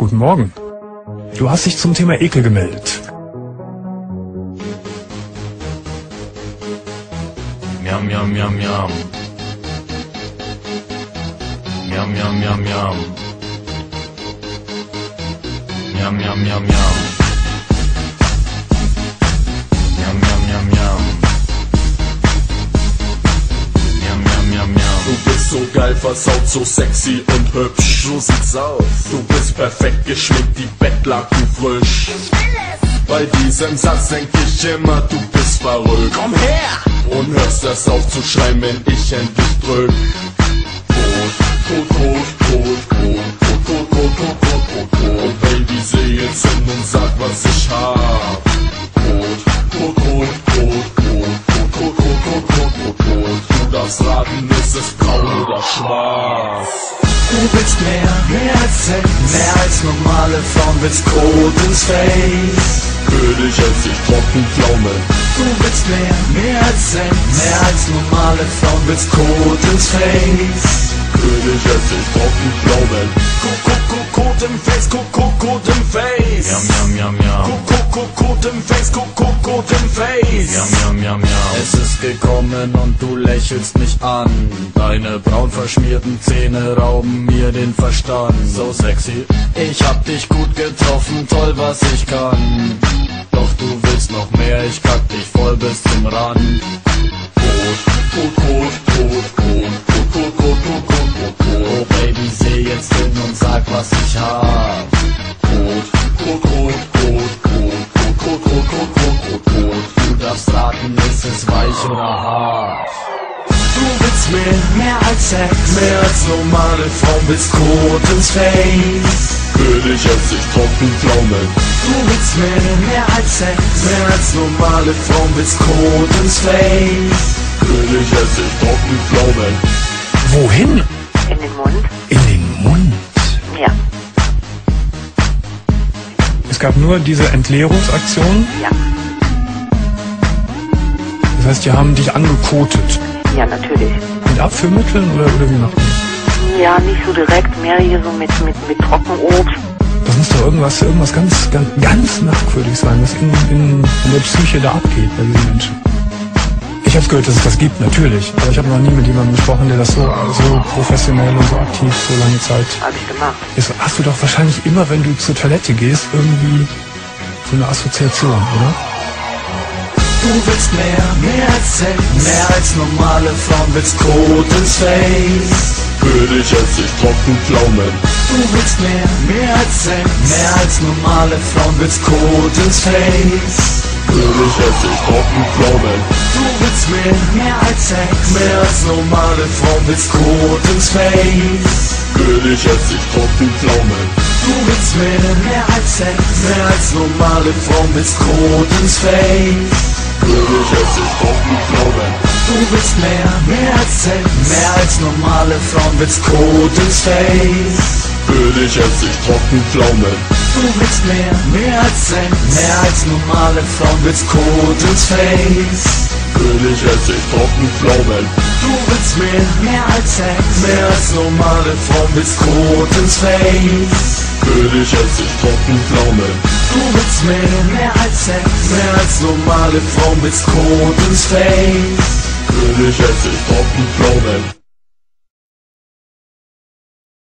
Guten Morgen. Du hast dich zum Thema Ekel gemeldet. Miam, miam, miam, miam. Miam, miam, miam, miam. Miam, miam, miam, miam. Geil, versaut, so sexy und hübsch. So sieht's aus. Du bist perfekt geschminkt, die Bettlaken frisch. Bei diesem Satz denk ich immer, du bist verrückt. Komm her! Und hörst erst auf zu schreien, wenn ich endlich drück. Tot, tot, tot, tot, tot, tot, tot, tot, tot, tot, tot, tot. Baby, seh jetzt hin darfst raten, ist es braun oder schwarz. Du bist mehr, mehr als Sex, mehr als normale Frauen, willst Code ins Face. König als ich trocken Pflaumen. Du willst mehr, mehr als Sex, mehr als normale Frauen, willst Code ins Face. König als ich trocken Pflaumen. Code im Face, Code im Face. Miam, miam, miam, miam. Code im Face, Code im Face. Miam, miam, miam, miam. Es ist gekommen und du lächelst mich an. Deine braun verschmierten Zähne rauben mir den Verstand. So sexy, ich hab dich gut getroffen, toll was ich kann. Doch du willst noch mehr, ich kack dich voll bis zum Rand. Code, Code, Code, Code, Code, Code, Code, Code, Code, Code, Oh Baby, seh jetzt hin und sag, was ich hab. Ist es weich oder hart? Du willst mehr, mehr als Sex, mehr als normale Frauen, willst Code ins Face. König als ich trocken Pflaumen. Du willst mehr, mehr als Sex, mehr als normale Frauen, willst Code ins Face. König als ich trocken Pflaumen. Wohin? In den Mund? In den Mund. Ja. Es gab nur diese Entleerungsaktion. Ja. Das heißt, die haben dich angekotet. Ja, natürlich. Mit Abführmitteln oder, oder wie macht man das? Ja, nicht so direkt, mehr hier so mit, mit, mit Trockenobst. Das muss doch irgendwas, irgendwas ganz, ganz, ganz merkwürdig sein, was in, in, in der Psyche da abgeht bei diesen Menschen. Ich habe gehört, dass es das gibt, natürlich. Aber ich habe noch nie mit jemandem gesprochen, der das so, so professionell und so aktiv so lange Zeit Habe ich gemacht. ist. Hast du doch wahrscheinlich immer, wenn du zur Toilette gehst, irgendwie so eine Assoziation, oder? Du willst mehr, mehr als Sex, mehr als normale Frauen, willst Code ins Face. König als ich trocken Pflaumen. Du willst mehr, mehr als Sex, mehr als normale Frauen, willst Code ins Face. König als ich trocken Pflaumen. Du willst mehr, mehr als Sex, mehr als normale Frauen, willst Code ins Face. König als ich trocken Pflaumen. Du willst mehr, mehr als Sex, mehr als normale Frauen, willst Code ins Face. König als ich trocken Pflaumen. Du willst mehr, mehr als Sex, mehr als normale Frauen, willst Code ins Face. König als ich trocken Pflaumen. Du willst mehr, mehr als Sex, mehr als normale Frauen, willst Code ins Face. König als ich trocken Pflaumen. Du willst mehr, mehr als Sex, mehr als normale Frauen, willst Code ins Face. König als ich trocken Pflaumen. Du willst mehr, mehr als Sex, mehr als normale Frauen, willst Code ins Face. König als ich trocken Pflaumen.